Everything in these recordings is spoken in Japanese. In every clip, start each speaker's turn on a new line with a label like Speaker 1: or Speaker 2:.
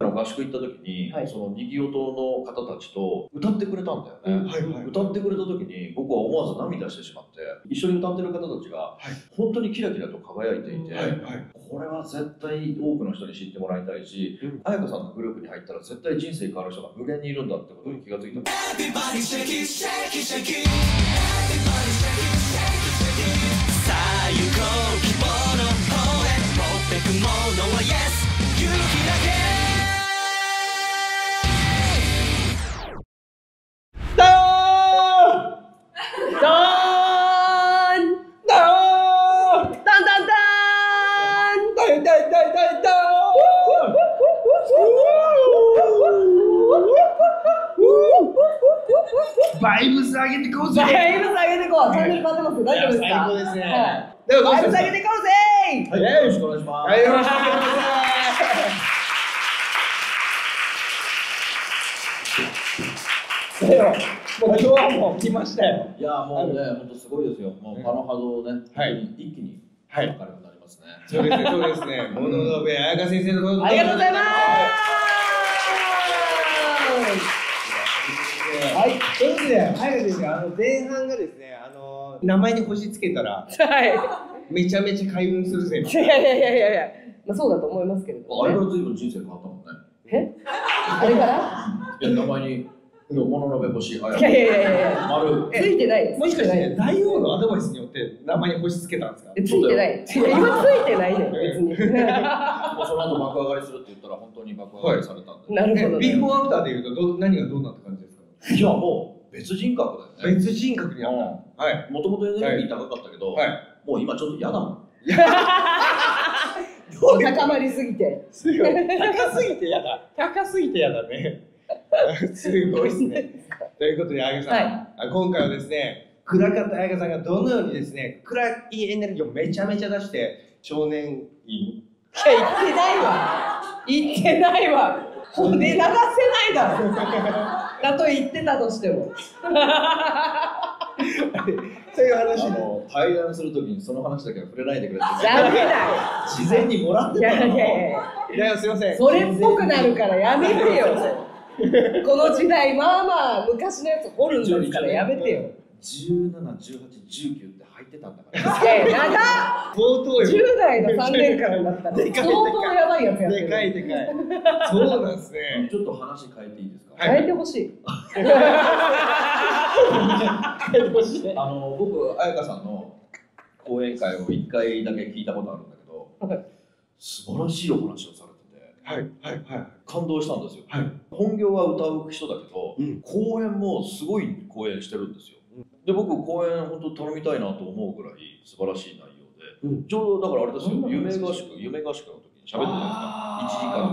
Speaker 1: 合宿行った時に、
Speaker 2: はい。
Speaker 1: その右音の方たちと歌ってくれたんだよね、
Speaker 3: はいはい。
Speaker 1: 歌ってくれた時に僕は思わず涙してしまって一緒に歌ってる方たちが
Speaker 3: い。
Speaker 1: 本当にキラキラと輝いていて、
Speaker 3: はいはい。
Speaker 1: これは絶対多くの人に知ってもらいたいし
Speaker 3: うん。
Speaker 1: 彩香さんのグループに入ったら絶対人生変わる人が無限にいるんだってことに気がついた、
Speaker 4: 希望の方へ持ってくものは Yes
Speaker 3: やもう
Speaker 1: ね本当すごいですよ。もうパの波動ね、
Speaker 3: はい。
Speaker 1: 一気に
Speaker 3: はい。
Speaker 1: 明るくなりますね、
Speaker 3: そうですね、そうですね。物の部彩香先生のところ
Speaker 2: ありがとうございます。
Speaker 3: はい、ということで、彩香先生、あの前半がですね、あの名前に星つけたら、
Speaker 2: は
Speaker 3: めちゃめちゃ開運するぜ。
Speaker 2: いいやいやいやいやいや。まあそうだと思いますけれど
Speaker 1: あれから随分人生変わったもんね。
Speaker 2: え？あれから？
Speaker 1: いや名前に「物の部星彩
Speaker 2: い。やいやいやいや。
Speaker 1: 丸。
Speaker 2: ついてない。
Speaker 3: もしかして、
Speaker 2: ついてない。
Speaker 3: 大王のアドバイスによって名前に星つけたんですか？
Speaker 2: えついてない。いや今ついてないね別に。
Speaker 1: もうその後爆上がりするって言ったら本当に爆上がりされたんで、
Speaker 2: なるほど
Speaker 3: ビフォーアフターでいうとど、何がどうなった感じですか？
Speaker 1: い、やもう別人格だよね。
Speaker 3: 別人格になった。はい。
Speaker 1: もともとエネルギー高かったけど、
Speaker 3: はい。
Speaker 1: もう今ちょっと嫌だもん。
Speaker 2: 高まりすぎて。
Speaker 3: すごい。高すぎてやだ。高すぎてやだね。すごいですね。ということで、あやかさん、
Speaker 2: はい。
Speaker 3: あ今回はですね、暗かったあやかさんがどのようにですね、暗いエネルギーをめちゃめちゃ出して、少年院、
Speaker 2: いや言ってないわ。言ってないわ。骨流せないだろ。だと言ってたとしても。
Speaker 3: そういう話で。
Speaker 1: あの対談するときにその話だけは触れないでくれって。
Speaker 2: ダメだ
Speaker 1: 事前にもらって
Speaker 2: いや
Speaker 1: たの
Speaker 2: いやいや。
Speaker 3: いや、すいません。
Speaker 2: それっぽくなるからやめてよ この時代まあまあ昔のやつ掘るんですからやめてよ。
Speaker 1: 17、18、19って入ってたんだから。
Speaker 2: い長っ。
Speaker 3: 相当よ。
Speaker 2: 10代の3年間だったら。相当やばいやつやってる。
Speaker 3: でかいでかい。そうなんですね。
Speaker 1: ちょっと話変えていいですか、
Speaker 3: はい。
Speaker 2: 変えてほしい。
Speaker 1: あの僕彩香さんの講演会を1回だけ聞いたことあるんだけど、
Speaker 2: はい。
Speaker 1: 素晴らしいお話をされてて
Speaker 3: はい、はい、はい。
Speaker 1: 感動したんですよ、
Speaker 3: はい。
Speaker 1: 本業は歌う人だけど、
Speaker 3: うん。
Speaker 1: 講演もすごい講演してるんですよ、で僕講演本当頼みたいなと思うぐらい素晴らしい内容で、
Speaker 3: うん。
Speaker 1: ちょうどだからあれですよ。夢
Speaker 2: 話
Speaker 1: 合宿夢合宿の時に喋ってたじゃ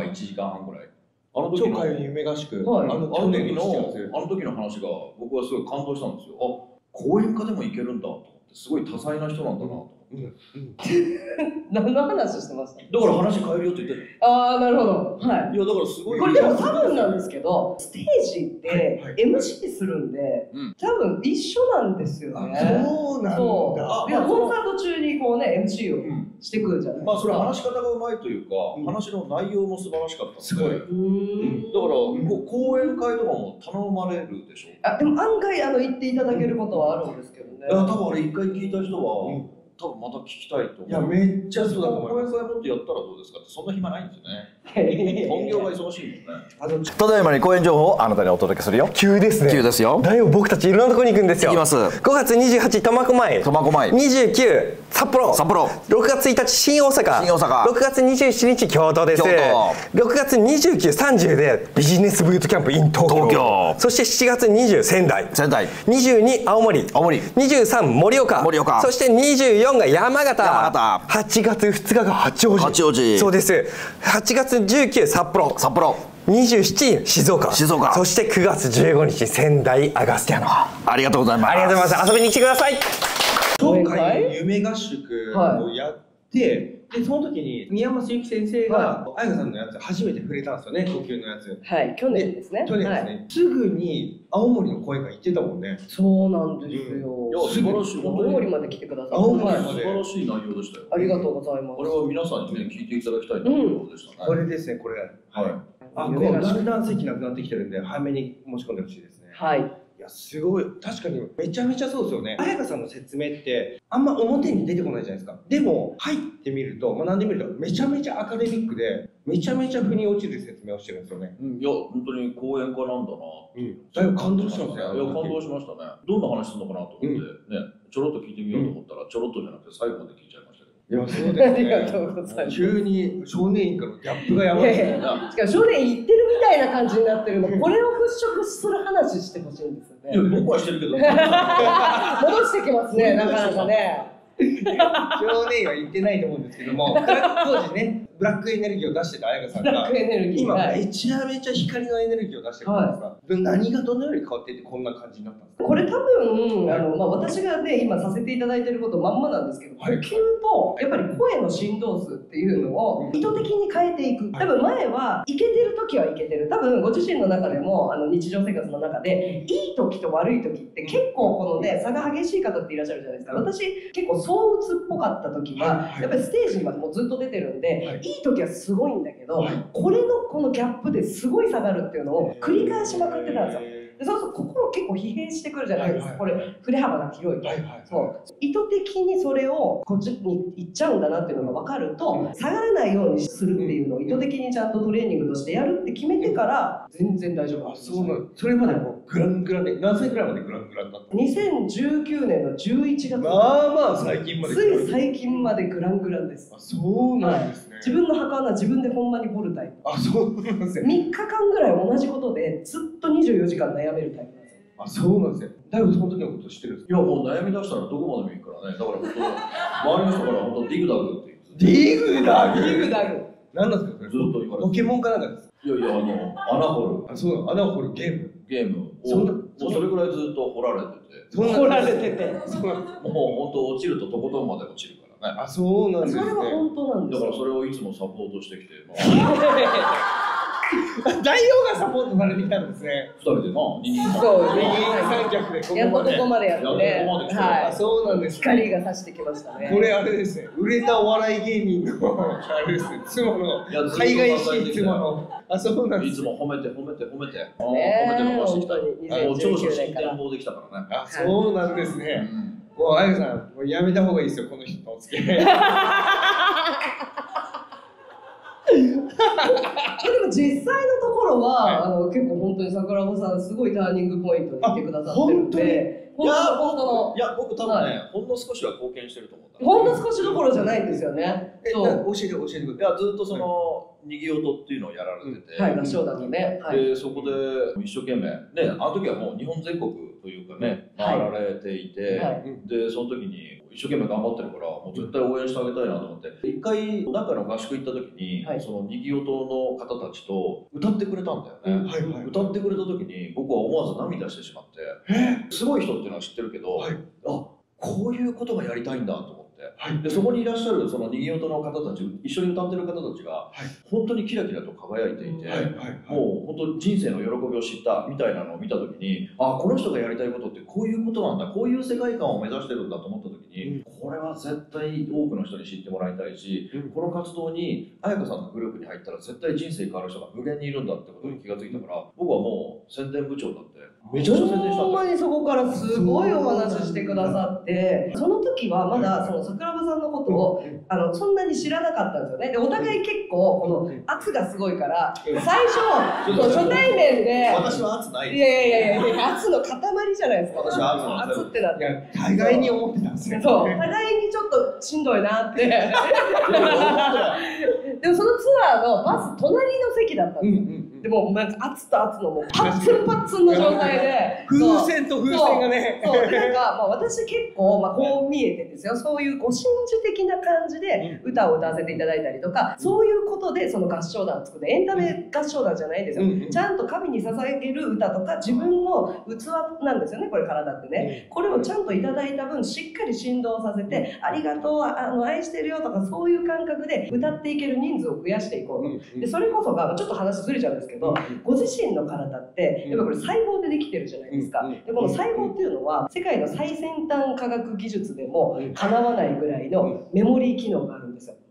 Speaker 1: ないですか？1時間か1時間半ぐらい。あの時の
Speaker 3: 夢合宿。
Speaker 2: はい。
Speaker 3: あの、
Speaker 1: 時の
Speaker 3: の7月。
Speaker 1: あの時の話が僕はすごい感動したんですよ。あ講演家でもいけるんだと思ってすごい多彩な人なんだなと
Speaker 3: うんうん。
Speaker 2: 何の話してました？
Speaker 1: だから話変えるよって言ってる
Speaker 2: ああなるほど。はい。
Speaker 1: いやだからすごい。
Speaker 2: これでも多分なんですけどステージって
Speaker 3: はい
Speaker 2: MC するんで、
Speaker 1: うん。
Speaker 2: 多分一緒なんですよね。
Speaker 3: そうなんだ。
Speaker 2: いやコンサート中にこうね MC を
Speaker 1: うん。
Speaker 2: してくるじゃないですか。
Speaker 1: まあそれは話し方がうまいというか、
Speaker 3: うん。
Speaker 1: 話の内容も素晴らしかったす
Speaker 3: ごい。
Speaker 2: うーん。
Speaker 1: だから、こう講演会とかも頼まれるでしょ？
Speaker 2: あでも案外あの言っていただけることはあるんですけどね。
Speaker 1: 多分あれ一回聞いた人は、
Speaker 3: うん
Speaker 1: 多分また聞きたいと思う。
Speaker 3: いや、めっちゃそうだと思い
Speaker 1: 講演
Speaker 3: ます。
Speaker 1: 会もっとやったらどうですか？ってそんな暇ないんですよね。
Speaker 2: い
Speaker 1: 本業が忙しいもんね。
Speaker 5: ただいまに公演情報をあなたにお届けするよ。
Speaker 6: 急ですね。
Speaker 5: 急ですよ。
Speaker 6: だいぶ僕たちいろんなとこに行くんですよ。
Speaker 5: 行きます。
Speaker 6: 5月28苫小牧
Speaker 5: 苫小牧
Speaker 6: 29札幌。
Speaker 5: 札幌。
Speaker 6: 6月1日新大阪。
Speaker 5: 新大阪。
Speaker 6: 6月27日京都です。
Speaker 5: 京
Speaker 6: 6月2930でビジネスブートキャンプ in 東京
Speaker 5: 東京
Speaker 6: そして7月20仙台。
Speaker 5: 仙台。
Speaker 6: 22青森。
Speaker 5: 青森。
Speaker 6: 23盛岡。
Speaker 5: 盛岡。
Speaker 6: そして24が山形
Speaker 5: 山形。
Speaker 6: 8月2日が八王子。
Speaker 5: 八王子。
Speaker 6: そうです。8月19札幌。
Speaker 5: 札幌。
Speaker 6: 27静岡。
Speaker 5: 静岡。
Speaker 6: そして9月15日仙台アガスティアノ
Speaker 5: ありがとうございます。
Speaker 6: ありがとうございます。遊びに来てください。
Speaker 3: 超開運夢合宿をやって、で、その時に宮本幸先生が、彩香さんのやつ初めて触れたんですよね、呼吸のやつ。
Speaker 2: はい去年ですね。
Speaker 3: 去年ですね、すぐに青森の声が行ってたもんね。
Speaker 2: そうなんですよ、
Speaker 1: いや素晴らしい。
Speaker 2: 青森まで来てください
Speaker 3: 青森
Speaker 2: はい
Speaker 1: 素晴らしい内容でしたよ。
Speaker 2: ありがとうございます。
Speaker 1: これは皆さんにね聞いていただきたい内容でした。ね、
Speaker 3: これですね、これ。
Speaker 1: はい。
Speaker 3: あ、こう
Speaker 2: 夢が
Speaker 3: だんだん席なくなってきてるんで、早めに持ち込んでほしいですね。
Speaker 2: はい。
Speaker 3: いや、すごい。確かに、めちゃめちゃそうですよね。彩香さんの説明って、あんま表に出てこないじゃないですか。でも、入ってみると、学んでみると、めちゃめちゃアカデミックで、めちゃめちゃ腑に落ちる説明をしてるんですよね。
Speaker 1: うんいや、本当に講演家なんだな。
Speaker 3: うん。だいぶ感動したんですよ。
Speaker 1: いや、感動しましたね。どんな話するのかなと思って、ね、ちょろっと聞いてみようと思ったら、ちょろっとじゃなくて最後まで聞いちゃいま。
Speaker 3: いや、そうですね。
Speaker 2: ありがとうございます
Speaker 3: 急に少年院からのギャップがやばいですね。
Speaker 2: いやいやしかも少年言ってるみたいな感じになってるのこれを払拭する話してほしいんですよ
Speaker 1: いや、
Speaker 2: ね
Speaker 1: 僕はしてるけど。
Speaker 2: 戻してきますねなかなかね
Speaker 3: 少年院は言ってないと思うんですけども、当時ね、ブラックエネルギーを出してた彩香さんが今
Speaker 2: はい。
Speaker 3: めちゃめちゃ光のエネルギーを出してるじゃないですか？で何がどのように変わっていってこんな感じになったんですか？
Speaker 2: これ多分あの、まあ、私がね今させていただいてることまんまなんですけど呼
Speaker 3: はい。
Speaker 2: 吸とやっぱり声の振動数っていうのを意図的に変えていく。多分前はいけてる時はいけてる。多分ご自身の中でもあの日常生活の中でいい時と悪い時って結構このね差が激しい方っていらっしゃるじゃないですか。私結構躁うつっぽかった時はやっぱりステージにまでもうずっと出てるんで、
Speaker 3: い
Speaker 2: い、時はすごいんだけど、これのこのギャップですごい下がるっていうのを繰り返しまくってたんですよでそうすると心結構疲弊してくるじゃないですか、これ振れ幅が広いと、そう意図的にそれをこっちに行っちゃうんだなっていうのが分かると下がらないようにするっていうのを意図的にちゃんとトレーニングとしてやるって決めてから全然大丈夫
Speaker 3: あ、そうなんそれまでもグラングランで、何歳ぐらいまでグラングランだった
Speaker 2: 2019年の11月。
Speaker 3: まあまあ最近まで。
Speaker 2: つい最近までグラングランです。
Speaker 3: あ、そうなんですね。
Speaker 2: 自分の墓は自分でほんまに掘るタイプ。
Speaker 3: あ、そうなんです
Speaker 2: 3
Speaker 3: ね。
Speaker 2: 日間ぐらい同じことでずっと24時間悩めるタイプなんですよ。
Speaker 3: あ、そうなんですね。だいぶその時のこと知ってるんです
Speaker 1: いや、もう悩み出したらどこまでもいいからね。だから本当、周りの人から本当、ディグダグって言って
Speaker 3: ディグダグ。
Speaker 2: ディグダグ
Speaker 3: 何なんですかそれ？
Speaker 1: ずっと言われて
Speaker 3: ポケモンかなんかですか？
Speaker 1: いやいや、あの、穴掘る。
Speaker 3: あ、そう。なの穴を掘るゲーム。
Speaker 1: ゲーム。を、
Speaker 3: そんな
Speaker 1: もうそれぐらいずっと掘られてて、
Speaker 2: 掘られてて。
Speaker 1: もう本当落ちるととことんまで落ちるからね。
Speaker 3: あ、そうなんですね。
Speaker 2: それ。は本当なんですよ。
Speaker 1: だからそれをいつもサポートしてきて、まあ、
Speaker 3: 大王がサポートされてきたんですね。
Speaker 1: 二人でな、二人三
Speaker 2: そう
Speaker 3: 二
Speaker 2: ね
Speaker 3: 人三脚でこ
Speaker 2: やっ
Speaker 3: ことまで。
Speaker 2: ここまでやってね。
Speaker 1: やっとここ
Speaker 2: は
Speaker 3: そうなんです
Speaker 2: い光が差してきましたね。
Speaker 3: これあれですね、売れたお笑い芸人の、あれですね、妻の海外しい妻の、あ、そうなんです
Speaker 1: いつも褒めて褒めて褒めて、褒めて伸ばしてきた
Speaker 2: 本当に
Speaker 1: もう長所
Speaker 2: 2019
Speaker 1: 進展法できたからね。
Speaker 3: あ、そうなんです
Speaker 1: う
Speaker 3: ね。
Speaker 1: ん。
Speaker 3: もう、あゆさん、もうやめた方がいいですよ、この人とお付き合い。
Speaker 2: でも実際のところは、
Speaker 3: はい。
Speaker 2: あの結構本当に桜子さんすごいターニングポイントに来てくださってるんで。
Speaker 1: いや
Speaker 2: 本当の。本
Speaker 1: いや、僕多分ね、
Speaker 2: は
Speaker 1: ほんの少しは貢献してると思う
Speaker 2: ほんの少しどころじゃないんですよね。
Speaker 3: え、
Speaker 2: そう。
Speaker 3: な教えて、教えてく
Speaker 1: い
Speaker 3: ださ
Speaker 1: や、ずっとその、にぎ音っていうのをやられてて、
Speaker 2: はい合唱団のね。はい。
Speaker 1: でそこで一生懸命、ね、あの時はもう日本全国というかね、
Speaker 2: はい
Speaker 1: 回られていて、
Speaker 2: はい。
Speaker 1: でその時に一生懸命頑張ってるから、もう絶対応援してあげたいなと思って、一回、なんかの合宿行った時に、
Speaker 2: はい。
Speaker 1: そのにぎ音の方たちと歌ってくれたんだよね。
Speaker 3: い。はいはい。
Speaker 1: 歌ってくれた時に僕は思わず涙してしまってすごい人っていうのは知ってるけど、
Speaker 3: はい。
Speaker 1: あこういうことがやりたいんだと思って、
Speaker 3: はい。
Speaker 1: でそこにいらっしゃるそのにぎ音の方たち一緒に歌ってる方たちが、
Speaker 3: い。
Speaker 1: 本当にキラキラと輝いていて、もう本当人生の喜びを知ったみたいなのを見た時にあこの人がやりたいことってこういうことなんだこういう世界観を目指してるんだと思った時に、これは絶対多くの人に知ってもらいたいし、
Speaker 3: うん。
Speaker 1: この活動に彩香さんのグループに入ったら絶対人生変わる人が無限にいるんだってことに気がついたから僕はもう宣伝部長になってめちゃくちゃ宣伝した。
Speaker 2: ほんまにそこからすごいお話ししてくださってその時はまだその桜庭さんのことをあのそんなに知らなかったんですよね。でお互い結構この圧がすごいから最初初対面で
Speaker 1: 私は圧ない。
Speaker 2: いやいやいやいや圧の塊じゃゃないですか。
Speaker 1: 私は圧の塊
Speaker 2: 圧ってなって。
Speaker 3: いや、互いに思ってたんですよ。
Speaker 2: そう。互いにちょっとしんどいなって。でもそのツアーのバス隣の席だったんですよ、
Speaker 3: うんうんうん
Speaker 2: でもなんか圧と圧のもうパッツンパッツンの状態で
Speaker 3: 風船と風船がね。
Speaker 2: そうなんか、まあ、私結構、まあ、こう見えてですよ。そういうご神事的な感じで歌を歌わせていただいたりとかそういうことでその合唱団を作ってエンタメ合唱団じゃないんですよ、ちゃんと神に捧げる歌とか自分の器なんですよねこれ体ってね、これをちゃんといただいた分しっかり振動させてありがとうあの愛してるよとかそういう感覚で歌っていける人数を増やしていこうと。でそれこそがちょっと話ずれちゃうんですけど、ご自身の体ってやっぱこれ細胞でできてるじゃないですか、でこの細胞っていうのは世界の最先端科学技術でもかなわないぐらいのメモリー機能が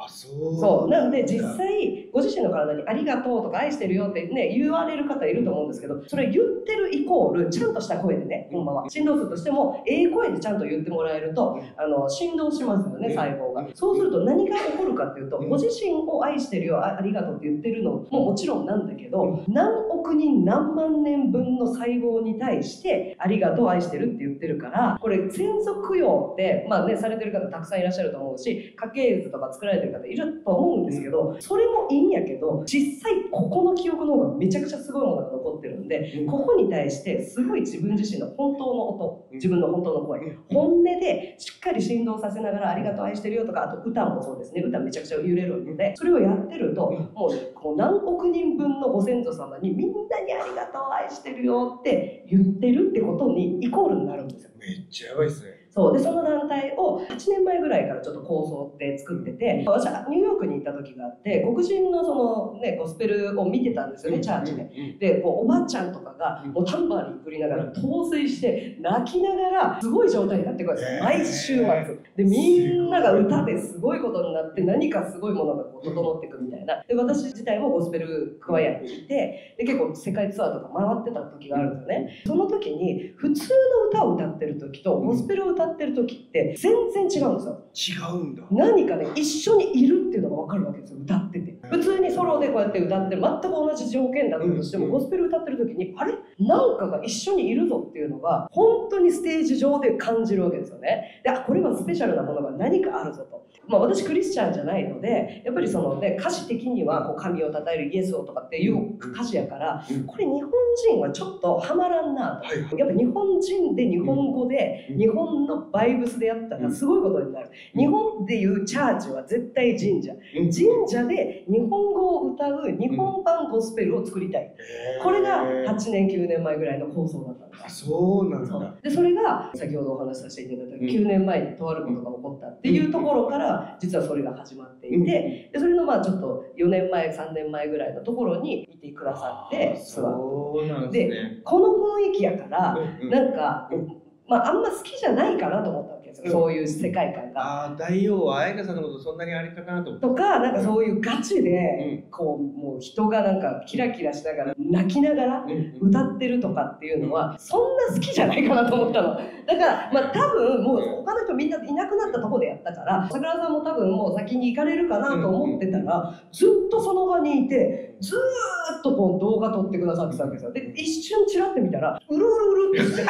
Speaker 2: あ
Speaker 3: そう。
Speaker 2: そう。なので実際ご自身の体に「ありがとう」とか「愛してるよ」ってね言われる方いると思うんですけどそれ言ってるイコールちゃんとした声でねほんまは。振動するとしてもええ声でちゃんと言ってもらえるとあの振動しますよね細胞が。そうすると何が起こるかっていうとご自身を愛してるよあありがとうって言ってるのももちろんなんだけど何億人何万年分の細胞に対してありがとう愛してるって言ってるからこれ先祖供養ってまあねされてる方たくさんいらっしゃると思うし家系図とか作られてる方いると思うんですけどそれもいいんやけど実際ここの記憶の方がめちゃくちゃすごいものが残ってるんでここに対してすごい自分自身の本当の音自分の本当の声本音でしっかり振動させながら「ありがとう愛してるよ」とかあと歌もそうですね。歌めちゃくちゃ揺れるのでそれをやってるともうねこう何億人分のご先祖様にみんなに「ありがとう愛してるよ」って言ってるってことにイコールになるんですよ。
Speaker 3: めっちゃやばいっすね
Speaker 2: そう。でその団体を8年前ぐらいからちょっと構想って作ってて私はニューヨークに行った時があって黒人のその、ね、ゴスペルを見てたんですよねチャーチで。でこうおばちゃんとかがもうタンバリン振りながら陶酔して泣きながらすごい状態になってくるんです。よ毎週末。でみんなが歌ですごいことになって何かすごいものがこう整っていくみたいな。で私自体もゴスペルクワイアにいてで結構世界ツアーとか回ってた時があるんですよね。その時に普通の歌を歌ってる時とゴスペルを歌ってる時って全然違うんですよ。
Speaker 3: 違うんだ。
Speaker 2: 何かね一緒にいるっていうのが分かるわけですよ歌ってて普通にソロでこうやって歌って全く同じ条件だったとしても、
Speaker 3: うん
Speaker 2: ゴスペル歌ってる時にあれ？なんかが一緒にいるぞっていうのが本当にステージ上で感じるわけですよね。であこれはスペシャルなものが何かあるぞと。まあ、私クリスチャンじゃないのでやっぱりその、ね、歌詞的にはこう神を称えるイエスをとかっていう歌詞やから
Speaker 3: うん。
Speaker 2: これ日本人はちょっとハマらんなと。
Speaker 3: はい
Speaker 2: やっぱ日本人で日本語で
Speaker 3: うん。
Speaker 2: 日本のバイブスでやったらすごいことになる。日本でいうチャーチは絶対神社。
Speaker 3: うん。
Speaker 2: 神社で日本語を歌う日本版ゴスペルを作りたい。これが8年9年前ぐらいの構想だったんです。
Speaker 3: あそうなんだ。
Speaker 2: でそれが先ほどお話しさせていただいた
Speaker 3: うん。
Speaker 2: 9年前にとあることが起こったっていうところから実はそれが始まっていてでそれのまあちょっと4年前3年前ぐらいのところにいてくださって
Speaker 3: そうなんですね。
Speaker 2: この雰囲気やから
Speaker 3: うんうん。
Speaker 2: なんか
Speaker 3: うん。
Speaker 2: まああんま好きじゃないかなと思ったわけですよ
Speaker 3: うん。
Speaker 2: そういう世界観が。
Speaker 3: ああ大王は彩香さんのことそんなにあれかなと思って。
Speaker 2: とかなんかそういうガチでこうもう人がなんかキラキラしながら泣きながら
Speaker 3: うん
Speaker 2: 歌ってるとかっていうのはそんな好きじゃないかなと思ったの。だからまあ多分もう他の人みんないなくなったところでやったから桜田さんも多分もう先に行かれるかなと思ってたらずっとその場にいてずーっとこう動画撮ってくださってたわけですよ。で一瞬チラって見たらうるうるうるってしてえ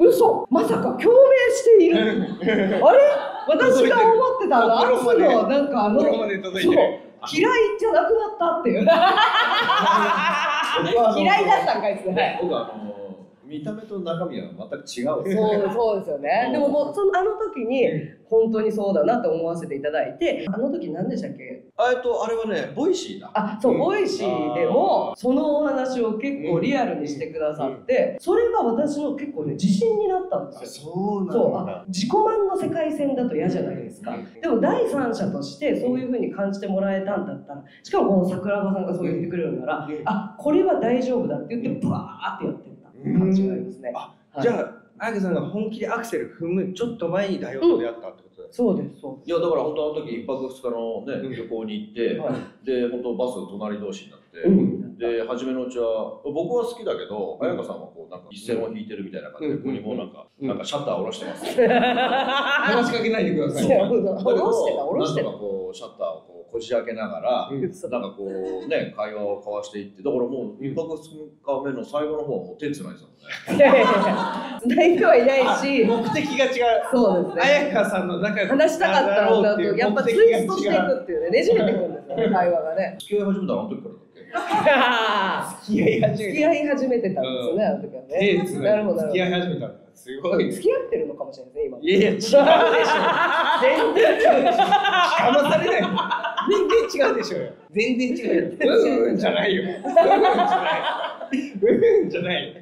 Speaker 2: 嘘！まさか共鳴いるあれ？私が思ってたナースの なんかあのそう。嫌いじゃなくなったっていう。嫌いだったんかいっすね
Speaker 1: 僕はあの見た目と中身は全く違う。
Speaker 2: そうそうですよね。でももうそのあの時に本当にそうだなと思わせていただいて、あの時何でしたっけ？
Speaker 1: あえっとあれはねボイシーだ。
Speaker 2: あ、そう、
Speaker 3: うん。
Speaker 2: ボイシーでもそのお話を結構リアルにしてくださって、それが私の結構ね自信になったんですよ。
Speaker 3: そう
Speaker 2: そう、あ自己満の世界線だと嫌じゃないですか。でも第三者としてそういうふうに感じてもらえたんだったら、しかもこの桜庭さんがそう言ってくれるなら、
Speaker 3: うん。
Speaker 2: あ、これは大丈夫だって言ってブワーってやって感じがありますね。
Speaker 3: あ
Speaker 2: はい
Speaker 3: じゃあ彩香さんが本気でアクセル踏むちょっと前に大王と出会ったってことです
Speaker 2: そうです、そう
Speaker 1: いやだから本当あの時一泊二日のね、
Speaker 3: うん。
Speaker 1: 旅行に行って、
Speaker 2: です。はい。
Speaker 1: で本当バス隣同士になって、
Speaker 2: うん。
Speaker 1: で初めのうちは僕は好きだけど彩香さんはこうなんか一線を引いてるみたいな感じで、
Speaker 3: うん。
Speaker 1: ここにもうなんか、
Speaker 3: うん。
Speaker 1: なんかシャッター下ろしてます、
Speaker 3: 話しかけないでください。
Speaker 2: いや下ろしてた、下ろしてた。
Speaker 1: なん。とかこうシャッターをこうこじ開けながら、
Speaker 3: うん。
Speaker 2: そう
Speaker 1: なんかこうね会話を交わしていってだからもう一泊二日目の最後の方はもう手つないでたもんね。
Speaker 2: いやいやいや、泣いてはいないし、
Speaker 3: 目的が違う。
Speaker 2: そうですね。
Speaker 3: 彩香さんの仲良く
Speaker 2: 話したかったんだと、やっぱツイストしていくっていうね、ねじれていくんですよね、会話がね。
Speaker 1: 付き合い始めたのあの時からだっけ？
Speaker 3: 付き合い始め
Speaker 2: 付き合い始めてた。んですよね、あの時は
Speaker 3: 手
Speaker 2: ね。
Speaker 3: つな
Speaker 2: るほど、な
Speaker 3: 付き合
Speaker 2: る
Speaker 3: い始めたんだ。すご。い。
Speaker 2: 付き合ってるのかもしれないですね、今。
Speaker 3: いやいや違うでしょ。
Speaker 2: 全然違うでしょ。
Speaker 3: 騙されない全然違うでしょ。うよ。全然違う。ようんうんじゃないよ。うんうんじゃない。うんうんじゃない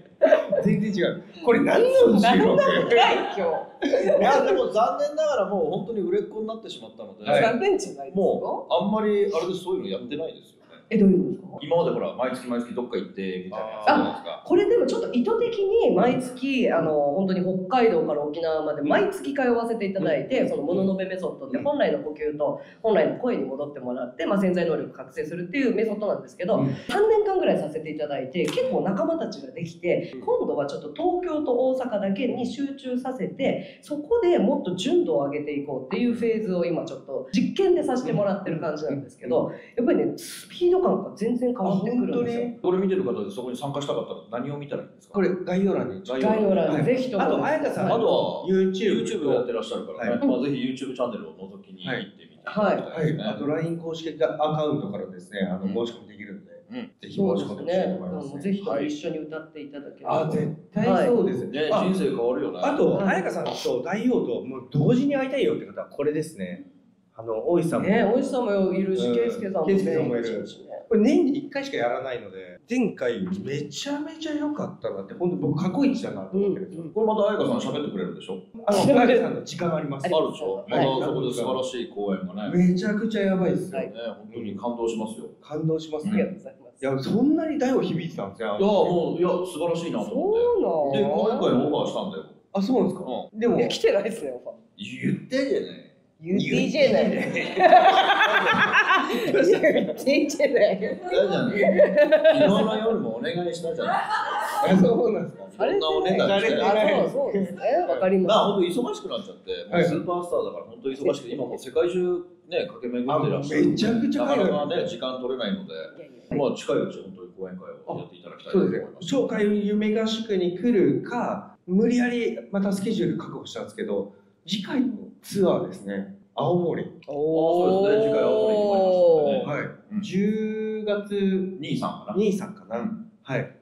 Speaker 3: 全然違う。これ何の収録
Speaker 2: ない、今日。
Speaker 1: いやでも残念ながらもう本当に売れっ子になってしまったので、
Speaker 3: はい。
Speaker 2: 残念じゃないです
Speaker 1: もうあんまりあれでそういうのやってないですよ。ね
Speaker 2: えどういうことですか？
Speaker 1: 今までほら毎月毎月どっか行ってみたいなやつ
Speaker 3: あ
Speaker 1: じゃないですか。
Speaker 2: これでもちょっと意図的に毎月あの本当に北海道から沖縄まで毎月通わせていただいて、そのモノノベメソッドって本来の呼吸と本来の声に戻ってもらって、まあ、潜在能力を覚醒するっていうメソッドなんですけど、
Speaker 3: うん。
Speaker 2: 3年間ぐらいさせていただいて結構仲間たちができて今度はちょっと東京と大阪だけに集中させてそこでもっと純度を上げていこうっていうフェーズを今ちょっと実験でさせてもらってる感じなんですけどやっぱりねスピード感が全然変わってくるんですよ。
Speaker 1: これ見てる方でそこに参加したかったら何を見たらいいんですか？
Speaker 3: これ概要欄に。
Speaker 1: 概
Speaker 2: 概要欄
Speaker 3: はい。
Speaker 2: にぜひと。も、
Speaker 3: あと彩香さん。
Speaker 1: あとは
Speaker 3: YouTube
Speaker 1: YouTube やってらっしゃるからまあ、ぜひ YouTube チャンネルを覗きに行ってみていただきた
Speaker 3: はい。い、
Speaker 1: ですね、
Speaker 3: あと LINE 公式アカウントからですね、あの
Speaker 1: うん。
Speaker 3: 申し込みできるんで、
Speaker 1: うん。
Speaker 3: ぜひ申し込んでほしいと
Speaker 2: ね。
Speaker 3: 思います、
Speaker 2: もう
Speaker 3: ね。
Speaker 2: ぜひとも一緒に歌っていただければ。
Speaker 3: あ、絶対そうです。
Speaker 1: ね、
Speaker 3: あ
Speaker 1: 人生変わるよね。
Speaker 3: あと、
Speaker 2: はい
Speaker 3: 彩香さんと大王ともう同時に会いたいよって方はこれですね。あの、大石さんも。
Speaker 2: ね、おじさんもいるし、
Speaker 3: うん
Speaker 2: 圭介さんも
Speaker 3: いるこれ年に1回しかやらないので、前回めちゃめちゃ良かったなって、本当僕過去一だなと思ってるんですよ。
Speaker 1: これまた彩香さん喋ってくれるでしょ？
Speaker 3: あの、彩香さんの時間あります。
Speaker 1: あるでしょ、ま
Speaker 2: はい
Speaker 1: たそこで素晴らしい公演がねね
Speaker 3: めちゃくちゃやばいですよ。
Speaker 2: はい
Speaker 1: 本当に感動しますよ
Speaker 3: 感動します
Speaker 2: ありが
Speaker 3: ね。
Speaker 2: とうございます。
Speaker 3: いや、そんなに大王響いてたんですよ。
Speaker 1: いやもういや素晴らしいなと思ってで
Speaker 2: そうな
Speaker 1: 今回オファーしたんだよ
Speaker 3: あ、そうなんですか、でも
Speaker 2: いや、、来てないですね、オファー。
Speaker 1: 言ってじゃない
Speaker 2: 言ってじゃない。言ってじゃない。
Speaker 1: だじゃない。昨日の夜もお願い。したじゃない。
Speaker 3: あそうなんですか
Speaker 2: あれ
Speaker 1: そんなお値段して
Speaker 3: あれ
Speaker 2: あ、そうそうですね。わかり
Speaker 1: まあ
Speaker 2: ま
Speaker 1: 本当忙しくなっちゃって、も
Speaker 3: はい。
Speaker 1: うスーパースターだから本当に忙しくて、今もう世界中ね、駆け巡ってらっしゃる。
Speaker 3: あめちゃくちゃ
Speaker 1: なかなかね、時間取れない。ので、
Speaker 2: す。いやい。や
Speaker 1: まあ近いうち本当に講演会をやっていただきたい。と
Speaker 3: そうですね
Speaker 1: 思い。ま。す。
Speaker 3: 超海夢合宿に来るか、無理やりまたスケジュール確保したんですけど、次回のツアーですね、青森。
Speaker 2: お
Speaker 1: そうですね次回青森にも行きますのでね
Speaker 3: はい。
Speaker 1: うん
Speaker 3: 10月
Speaker 1: 兄さんかな。
Speaker 3: 兄さんかな。
Speaker 1: うん
Speaker 3: はい。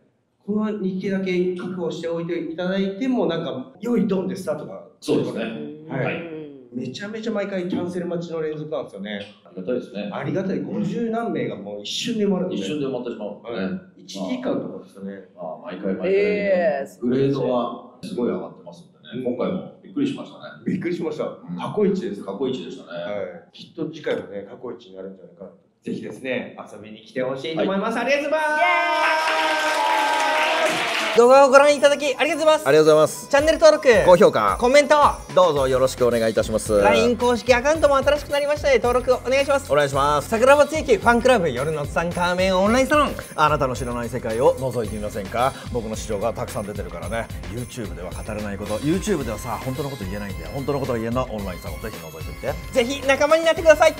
Speaker 3: この日程だけ確保しておいていただいても、なんか、良いドンでスタートが。
Speaker 1: そうですね。
Speaker 3: はい
Speaker 2: うん
Speaker 3: めちゃめちゃ毎回キャンセル待ちの連続なんですよね。
Speaker 1: ありがたいですね。
Speaker 3: ありがたい。50何名がもう一瞬で埋まるので。
Speaker 1: 一瞬で埋まってしまうのでね。
Speaker 3: 1時間とかですよね。
Speaker 1: まあ毎回毎回、
Speaker 2: ええ
Speaker 1: グレードがすごい上がってますんでね、今回もびっくりしましたね。
Speaker 3: びっくりしました。
Speaker 1: ん
Speaker 3: 過去一です。
Speaker 1: 過去一でしたね。
Speaker 3: はい、きっと次回もね、過去一になるんじゃないかなと。ぜひですね、遊びに来てほしいと思います。ありがとうござい
Speaker 6: 動画をご覧いただきありがとうございます。
Speaker 5: ありがとうございます。
Speaker 6: チャンネル登録
Speaker 5: 高評価。
Speaker 6: コメント
Speaker 5: どうぞよろしくお願いいたします。
Speaker 6: LINE 公式アカウントも新しくなりましたので登録お願いします。
Speaker 5: お願いします。
Speaker 6: 桜庭つゆきファンクラブ夜のツタンカーメンオンラインサロン。
Speaker 5: あなたの知らない世界を覗いてみませんか？僕の市場がたくさん出てるからね。YouTube では語れないこと。YouTube ではさ本当のこと言えないんだよ。本当のことが言えるのはオンラインサロンぜひ覗いてみて。
Speaker 6: ぜひ仲間になってください